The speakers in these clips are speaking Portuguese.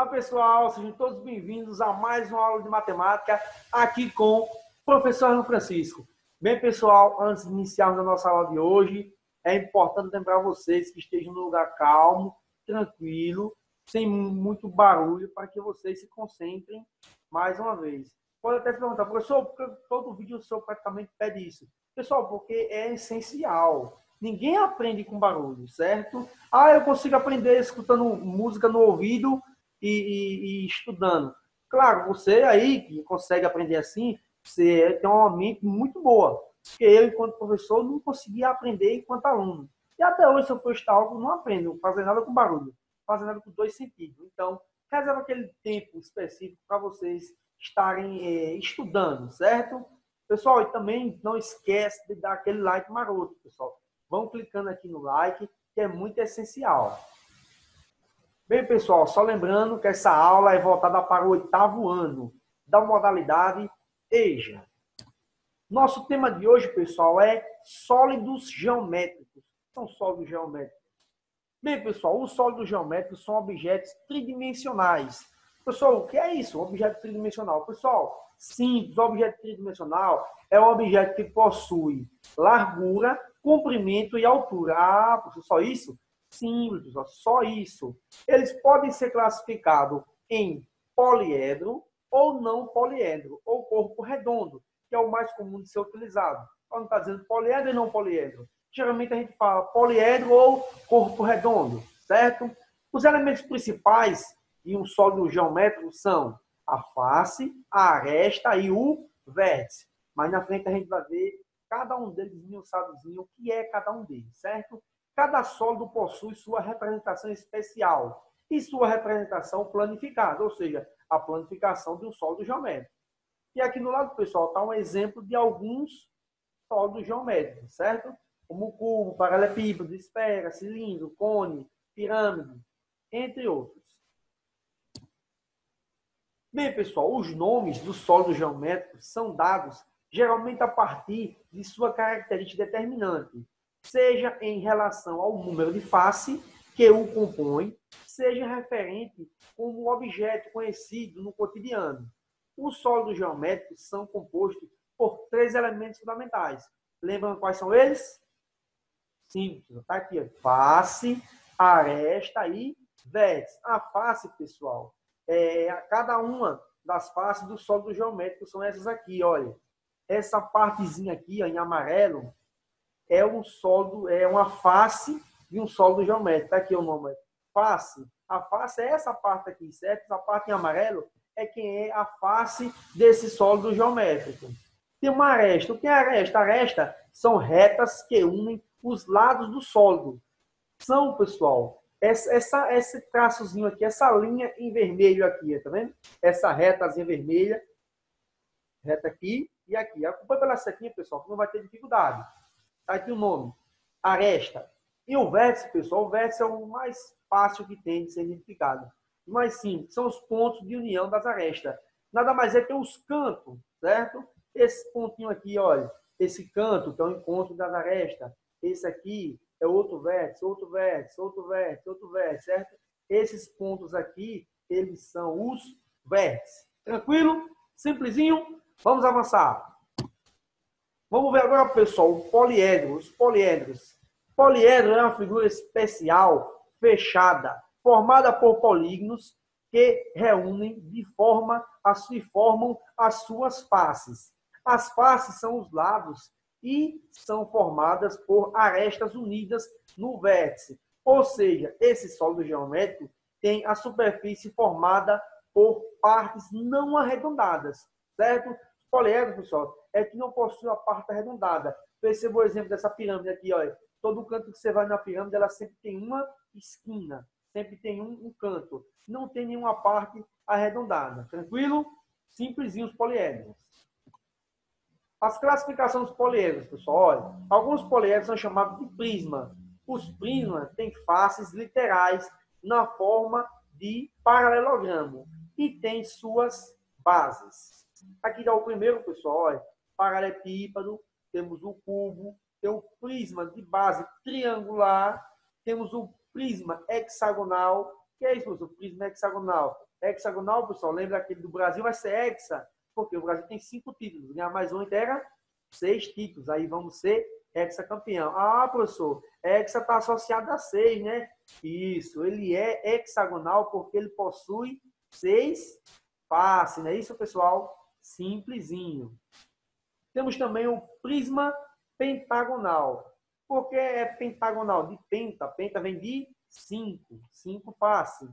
Olá, pessoal, sejam todos bem-vindos a mais uma aula de matemática aqui com o professor Ana Francisco. Bem, pessoal, antes de iniciarmos a nossa aula de hoje, é importante lembrar vocês que estejam num lugar calmo, tranquilo, sem muito barulho, para que vocês se concentrem mais uma vez. Pode até se perguntar, professor, porque todo vídeo o senhor praticamente pede isso. Pessoal, porque é essencial. Ninguém aprende com barulho, certo? Ah, eu consigo aprender escutando música no ouvido e, e, e estudando. Claro, você aí que consegue aprender assim, você tem uma mente muito boa. Porque eu, enquanto professor, não conseguia aprender enquanto aluno. E até hoje, se eu for estudar algo, não aprendo, fazer nada com barulho, fazer nada com dois sentidos. Então, reserva aquele tempo específico para vocês estarem é, estudando, certo? Pessoal, e também não esquece de dar aquele like maroto, pessoal. Vão clicando aqui no like, que é muito essencial. Bem, pessoal, só lembrando que essa aula é voltada para o oitavo ano da modalidade EJA. Nosso tema de hoje, pessoal, é sólidos geométricos. São sólidos geométricos. Bem, pessoal, os sólidos geométricos são objetos tridimensionais. Pessoal, o que é isso? Um objeto tridimensional. Pessoal, simples, objeto tridimensional é um objeto que possui largura, comprimento e altura. Ah, só isso? Simples, só isso. Eles podem ser classificados em poliedro ou não poliedro, ou corpo redondo, que é o mais comum de ser utilizado. Quando está dizendo poliedro e não poliedro. Geralmente a gente fala poliedro ou corpo redondo, certo? Os elementos principais de um sólido geométrico são a face, a aresta e o vértice. Mas na frente a gente vai ver cada um deles o que é cada um deles, certo? Cada sólido possui sua representação especial e sua representação planificada, ou seja, a planificação de um sólido geométrico. E aqui no lado pessoal está um exemplo de alguns sólidos geométricos, certo? Como cubo, paralelepípedo, esfera, cilindro, cone, pirâmide, entre outros. Bem, pessoal, os nomes dos sólidos geométricos são dados geralmente a partir de sua característica determinante, seja em relação ao número de face que o compõe, seja referente como objeto conhecido no cotidiano. Os sólidos geométricos são compostos por três elementos fundamentais. Lembram quais são eles? Simples, está aqui. Face, aresta e vértice. A face, pessoal, é, cada uma das faces do sólido geométrico são essas aqui, olha. Essa partezinha aqui, em amarelo, é um sólido, é uma face de um sólido geométrico. Tá aqui o nome. Face. A face é essa parte aqui, certo? Essa parte em amarelo é quem é a face desse sólido geométrico. Tem uma aresta. O que é aresta? Aresta são retas que unem os lados do sólido. São, pessoal, essa, essa, esse traçozinho aqui, essa linha em vermelho aqui, tá vendo? Essa retazinha vermelha, reta aqui, e aqui. Acompanhe pela setinha, pessoal, que não vai ter dificuldade. Tá aqui o nome. Aresta. E o vértice, pessoal, o vértice é o mais fácil que tem de ser identificado. Mas sim, são os pontos de união das arestas. Nada mais é que os cantos, certo? Esse pontinho aqui, olha, esse canto que é o encontro das arestas. Esse aqui é outro vértice, outro vértice, outro vértice, outro vértice, certo? Esses pontos aqui, eles são os vértices. Tranquilo? Simplesinho? Vamos avançar. Vamos ver agora, pessoal, o poliedro, os poliedros. Poliedro é uma figura especial, fechada, formada por polígonos que reúnem de forma a se formam as suas faces. As faces são os lados e são formadas por arestas unidas no vértice. Ou seja, esse sólido geométrico tem a superfície formada por partes não arredondadas, certo? Poliedro, pessoal, é que não possui a parte arredondada. Perceba o exemplo dessa pirâmide aqui, olha. Todo canto que você vai na pirâmide, ela sempre tem uma esquina, sempre tem um, um canto. Não tem nenhuma parte arredondada. Tranquilo? Simplesinho os poliedros. As classificações dos poliedros, pessoal, olha. Alguns poliedros são chamados de prisma. Os prismas têm faces literais na forma de paralelogramo e têm suas bases. Aqui dá o primeiro, pessoal, olha, paralelepípedo, temos o cubo, tem o prisma de base triangular, temos o prisma hexagonal. que é isso, professor? Prisma hexagonal. Hexagonal, pessoal, lembra aquele do Brasil, vai ser hexa, porque o Brasil tem cinco títulos. Ganhar mais um integra seis títulos. Aí vamos ser hexacampeão. Ah, professor, hexa está associado a seis, né? Isso, ele é hexagonal porque ele possui seis faces, não é isso, pessoal? Simplesinho. Temos também o prisma pentagonal. Por que é pentagonal? De penta. Penta vem de cinco. Cinco faces.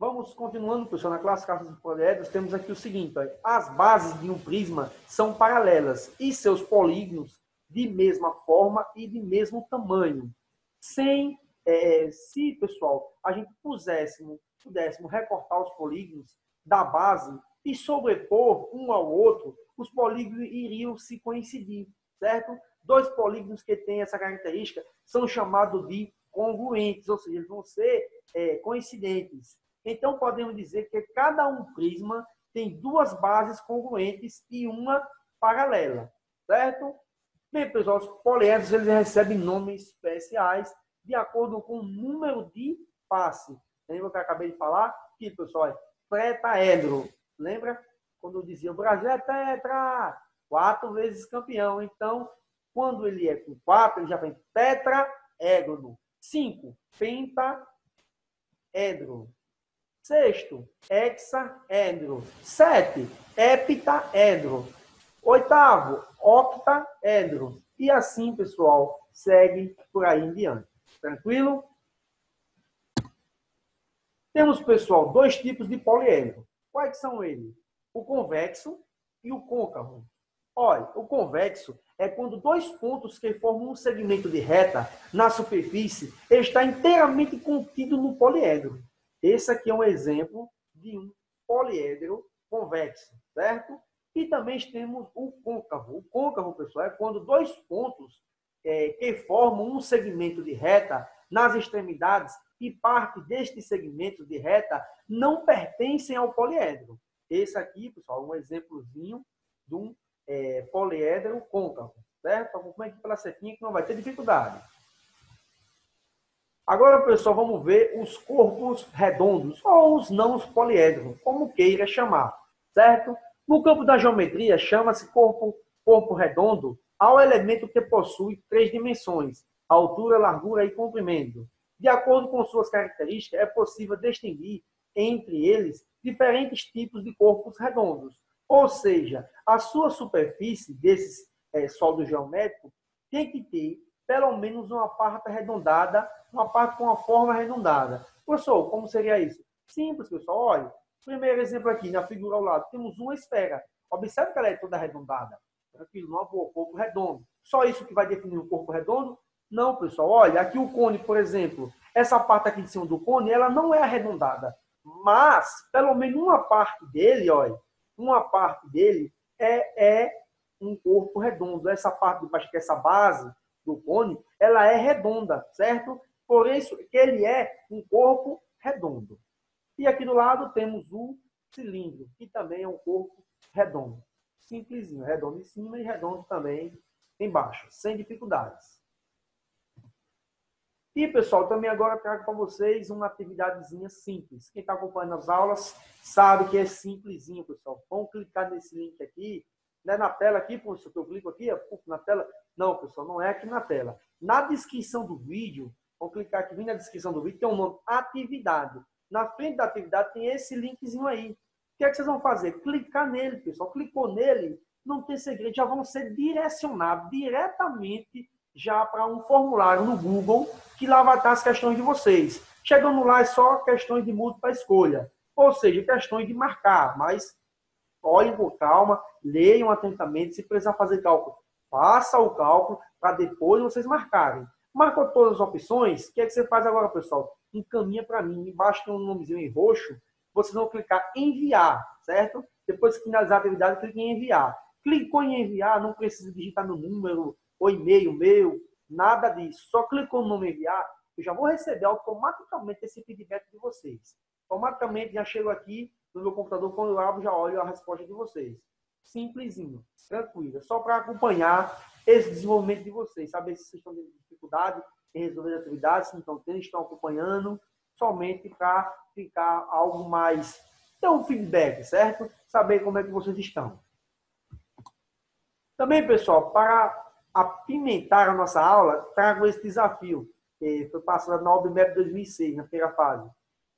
Vamos continuando, pessoal, na classificação dos poliedros, temos aqui o seguinte, as bases de um prisma são paralelas e seus polígonos de mesma forma e de mesmo tamanho. Sem, é, se, pessoal, a gente puséssemos, pudéssemos recortar os polígonos da base e sobrepor um ao outro, os polígonos iriam se coincidir, certo? Dois polígonos que têm essa característica são chamados de congruentes, ou seja, vão ser é, coincidentes. Então, podemos dizer que cada um prisma tem duas bases congruentes e uma paralela, certo? Bem, pessoal, os poliedros eles recebem nomes especiais de acordo com o número de face. Lembra que eu acabei de falar? Que, pessoal, é tetraedro. Lembra? Quando dizia o Brasil é tetra, quatro vezes campeão. Então, quando ele é com quatro, ele já vem tetraedro. Cinco, pentaedro. Sexto, hexaedro. Sete, heptaedro. Oitavo, octaedro. E assim, pessoal, segue por aí em diante. Tranquilo? Temos, pessoal, dois tipos de poliedro. Quais são eles? O convexo e o côncavo. Olha, o convexo é quando dois pontos que formam um segmento de reta na superfície está inteiramente contido no poliedro. Esse aqui é um exemplo de um poliedro convexo, certo? E também temos o côncavo. O côncavo, pessoal, é quando dois pontos é, que formam um segmento de reta nas extremidades e parte deste segmento de reta não pertencem ao poliedro. Esse aqui, pessoal, é um exemplozinho de um é, poliedro côncavo, certo? Vamos aqui pela setinha que não vai ter dificuldade. Agora, pessoal, vamos ver os corpos redondos ou os não poliédricos, como queira chamar, certo? No campo da geometria, chama-se corpo, corpo redondo ao elemento que possui três dimensões, altura, largura e comprimento. De acordo com suas características, é possível distinguir entre eles diferentes tipos de corpos redondos. Ou seja, a sua superfície desses é, sólidos geométricos tem que ter pelo menos uma parte arredondada, uma parte com uma forma arredondada. Professor, como seria isso? Simples, pessoal. Olha, primeiro exemplo aqui, na figura ao lado, temos uma esfera. Observe que ela é toda arredondada. Tranquilo, não é um corpo redondo. Só isso que vai definir um corpo redondo? Não, pessoal. Olha, aqui o cone, por exemplo, essa parte aqui de cima do cone, ela não é arredondada. Mas, pelo menos uma parte dele, olha, uma parte dele é, é um corpo redondo. Essa parte de baixo, que é essa base, do cone, ela é redonda, certo? Por isso que ele é um corpo redondo. E aqui do lado temos o cilindro, que também é um corpo redondo. Simplesinho, redondo em cima e redondo também embaixo, sem dificuldades. E, pessoal, também agora trago para vocês uma atividadezinha simples. Quem está acompanhando as aulas sabe que é simplesinho, pessoal. Vamos clicar nesse link aqui né, na tela aqui, professor, que eu clico aqui, na tela. Não, pessoal, não é aqui na tela. Na descrição do vídeo, vou clicar aqui, vem na descrição do vídeo, tem um nome atividade. Na frente da atividade tem esse linkzinho aí. O que é que vocês vão fazer? Clicar nele, pessoal. Clicou nele, não tem segredo, já vão ser direcionados diretamente já para um formulário no Google, que lá vai estar as questões de vocês. Chegando lá é só questões de múltipla escolha, ou seja, questões de marcar, mas olhem com calma, leiam atentamente. Se precisar fazer cálculo, faça o cálculo para depois vocês marcarem. Marcou todas as opções, o que, é que você faz agora, pessoal? Encaminha para mim, embaixo tem um nomezinho em roxo, vocês vão clicar em enviar, certo? Depois que finalizar a atividade, clique em enviar. Clicou em enviar, não precisa digitar meu número ou e-mail meu, nada disso. Só clicou no enviar, eu já vou receber automaticamente esse feedback de vocês. Automaticamente já chego aqui no meu computador, quando eu abro, já olho a resposta de vocês. Simplesinho, tranquilo. Só para acompanhar esse desenvolvimento de vocês, saber se vocês estão tendo dificuldade em resolver atividades, se não estão tendo, estão acompanhando, somente para ficar algo mais. Um feedback, certo? Saber como é que vocês estão. Também, pessoal, para apimentar a nossa aula, trago esse desafio, que foi passado na OBMEP 2006, na primeira fase.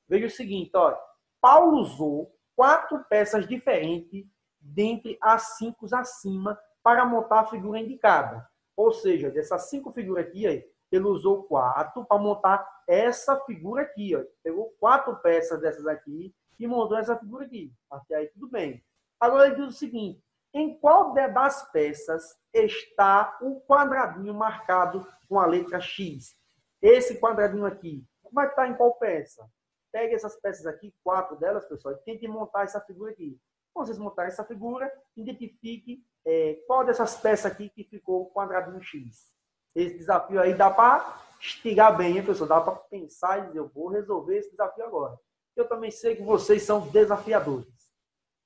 Veja o seguinte, ó, Paulo usou quatro peças diferentes dentre as cinco acima para montar a figura indicada. Ou seja, dessas cinco figuras aqui, ele usou quatro para montar essa figura aqui. Ó. Pegou quatro peças dessas aqui e montou essa figura aqui. Até aí tudo bem. Agora ele diz o seguinte: em qual das peças está o quadradinho marcado com a letra X? Esse quadradinho aqui vai estar em qual peça? Pegue essas peças aqui, quatro delas, pessoal, e tente montar essa figura aqui. Quando vocês montarem essa figura, identifique é, qual dessas peças aqui que ficou o quadradinho X. Esse desafio aí dá para estigar bem, hein, pessoal? Dá para pensar e dizer, eu vou resolver esse desafio agora. Eu também sei que vocês são desafiadores.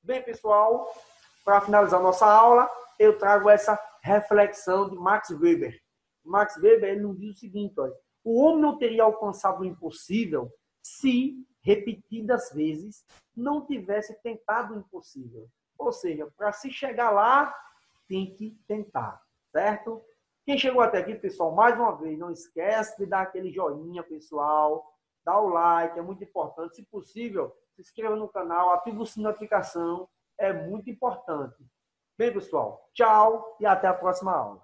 Bem, pessoal, para finalizar nossa aula, eu trago essa reflexão de Max Weber. Max Weber ele nos diz o seguinte: olha, o homem não teria alcançado o impossível se, repetidas vezes, não tivesse tentado o impossível. Ou seja, para se chegar lá, tem que tentar, certo? Quem chegou até aqui, pessoal, mais uma vez, não esquece de dar aquele joinha, pessoal. Dá o like, é muito importante. Se possível, se inscreva no canal, ative o sininho de notificação, é muito importante. Bem, pessoal, tchau e até a próxima aula.